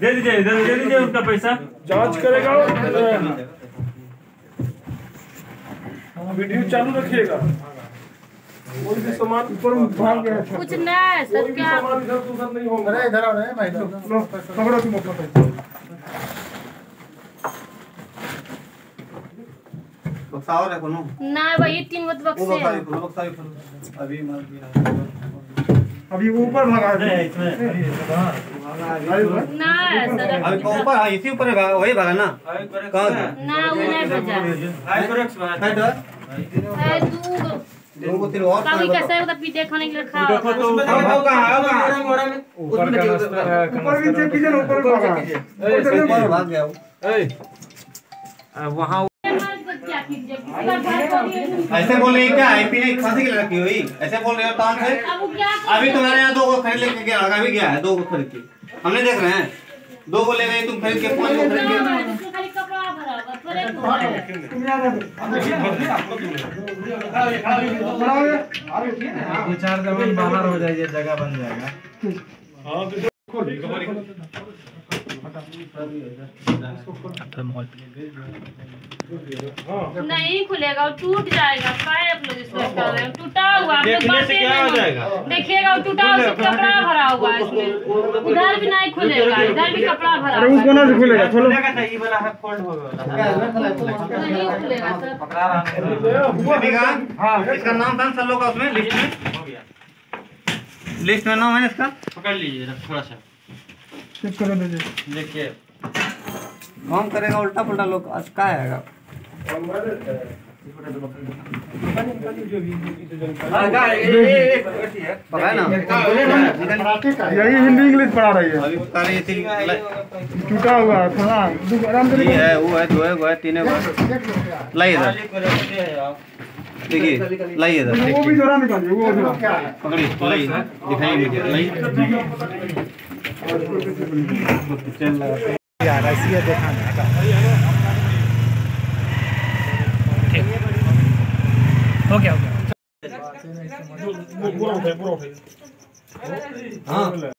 दे दीजिए दे दे दीजिए उसका पैसा। जाँच करेगा वीडियो चालू रखिएगा। कोई भी सामान ऊपर भाग। गया है कुछ नहीं सर क्या? सामान इधर उधर नहीं होगा। अरे इधर आओ रे भाई लो, पकड़ो तुम अपना पैसा। कोनो नहीं भाई तीन तो वो बक्से। भी हैं। खोलो अभी मार दिया अभी वो ऊपर भागा है नहीं सर अभी ऊपर हाँ इसी ऊपर वही भागा ना कहाँ ना वो नहीं बजा है डर है दू गो तेरे और कभी कैसे होता पीटे खाने के लिए खा देखो तो ऊपर भी चेक कीजिए। ऊपर भी भागा है ऊपर भाग गया वो वहाँ क्या कीजिए किसी का घर को भी- ऐसे बोल रही है क्या? आईपी ने फांसी के रखी हुई। ऐसे बोल रहे हो तान से? अब वो क्या अभी तुम्हारे यहाँ दो को खरीद लेके गया अभी गया है दो को खरीद के। हमने देख रहे हैं। दो को ले गए तुम खरीद के पाँच को खरीद के। है। दो चार ज़मीन बाहर हो। जाएगी जगह बन जाएगा। नहीं खुलेगा वो टूट जाएगा आप लोग इसमें कर रहे हो टूटा हुआ देखने से क्या हो जाएगा? देखिएगा वो टूटा हुआ कपड़ा भरा हुआ है इसमें उधर भी नहीं खुलेगा इधर भी कपड़ा भरा हुआ है कोना से खुलेगा खोलो हाँ इसका नाम था सब लोग उसमें लिस्ट में लिस्ट में नाम है इसका पकड़ लीजिए थोड़ा सा चेक करो देखिए काम करेगा उल्टा पुल्टा लोग आज का आएगा है यही हिंदी इंग्लिश पढ़ा रही है। टूटा हुआ थोड़ा। आराम से ये है वो है दो है वो है तीन है लाइए इधर। देखिए लाइए इधर। वो भी जरा निकालिए वो पकड़िए लाइए दिखाइए मुझे लाइए यार ऐसी है दिखाना हो गया हो गया हाँ